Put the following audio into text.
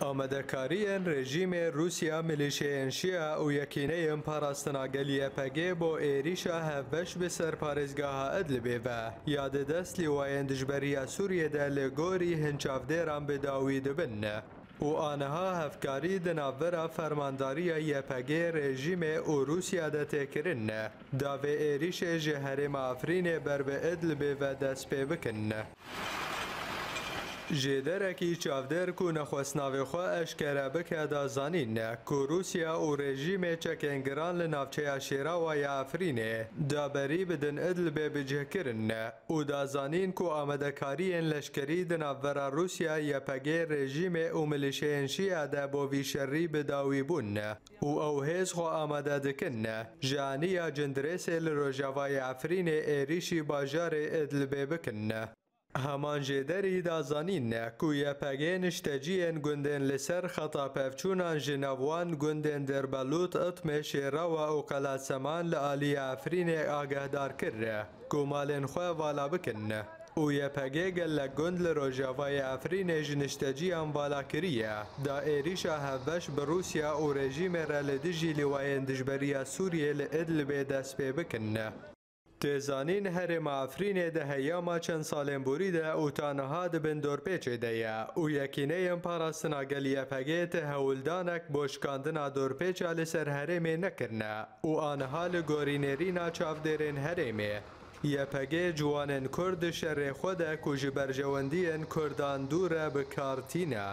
رژیم روسیا رووسیا شیعه و یەکینەیەم ایریش بۆ به هەڤەش ادلبه سەر یاد دست لیواین یادەدەست سوریه دژبەریە سووریەدا لە گۆری به داوید دەبنە. و آنها هفکاری دنابرا فرمانداری یپگی رژیم او روسیا ده تکرن داوی ایریش جهرم آفرین بر به ادل به دست بکنن جدرکی چاودر کو نخواستناوی خو اشکره بکه دا زانین کو روسیا او رژیم چکنگران لنافچه شیرا و یا افرینه دا بری بدن ادل به بجه کرن او دا زانین کو آمدکاری لشکری دنافورا روسیا یا پگه رژیم او ملیشه شیعه دا بووی شری بداوی بون او او هیز خو آمده دکن جانی جندرس لروجاوای افرینه ایریشی باجار ادل به بکن Heman jê derî da zanîne ku yepegên şteciyên gundên li ser xeta pevçûnan ji navwan gundên Derbelut Itmê Şêrawa û Qelaseman li Aliya Efrînê agehdar kirre ku malên xwe vala bikin. Û yepegê gelek gund li Rojavayê Efrînê ji nişteciyan vala kiriye. Da êrîşa hevbeş bi Rusya û rejîmê re li dijî lîwayên dijberiya Sûriyê li Idlibê dest pê bikin. تێزانین هەرێمە ئافرینێ دە هەیەما چەند او ئوتانەها دەبن دۆرپێچێدەیە و یەکینەیەم پاراستناگەلیە پەگێتە هەولدانەك بۆ شکاندنا دۆرپێچا لەسەر او او و ئانەها لە گۆرینێری ناچاودێرێن ی یەپەگێ جوانن کورد شەڕێخۆدە کوژی بەرژەوەندیەن کردان دوره بکارتینه.